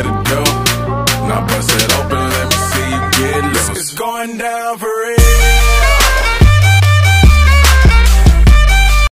at the door. Now bust it open, let me see you get loose. It's going down for